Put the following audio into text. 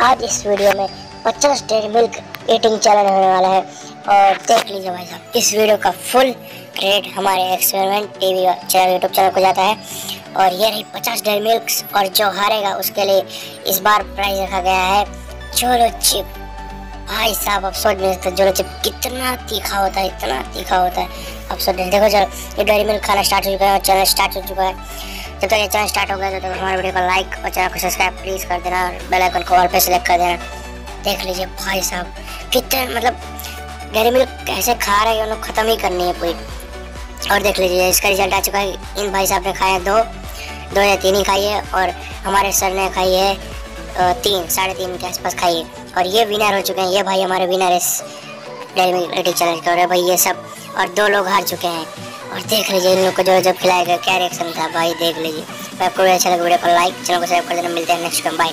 आज इस वीडियो में 50 डेरी मिल्क ईटिंग चैलेंज होने वाला है। और देख लीजिए भाई साहब, इस वीडियो का फुल क्रेडिट हमारे experiment TV channel YouTube channel को जाता है। और ये रही 50 डेरी मिल्क और जो हारेगा उसके लिए इस बार प्राइज रखा गया है चोलो चिप भाई साहब, अब सोच नहीं सकते जोलो चिप कितना तीखा होता है, इतना तीखा होता है। अब सोच नहीं देखो चलो, ये डेरी मिल्क खाना स्टार्ट हो चुका है और चैनल स्टार्ट हो चुका है। जब तक ये चैनल स्टार्ट हो गया तक हमारे वीडियो को लाइक और चैनल को सब्सक्राइब प्लीज़ कर देना और बेल आइकन को ऑल पे सेलेक्ट कर देना। देख लीजिए भाई साहब, कितने मतलब डेरी मिल्क कैसे खा रहे हैं उन्हें ख़त्म ही करनी है पूरी। और देख लीजिए इसका रिज़ल्ट आ चुका है, इन भाई साहब ने खाया दो दो या तीन ही खाई है और हमारे सर ने खाई है तीन, साढ़े तीन के आसपास खाई है। और ये विनर हो चुके हैं, ये भाई हमारे विनर मिल्क रेटिंग चैलेंज के और भाई ये सब और दो लोग हार चुके हैं। और देख लीजिए इन लोग को जो जब खिलाएगा, क्या रिएक्शन था? भाई देख लीजिए। आपको अच्छा लगे वीडियो को लाइक चैनल को सब्सक्राइब कर देना। मिलते हैं नेक्स्ट टाइम बाय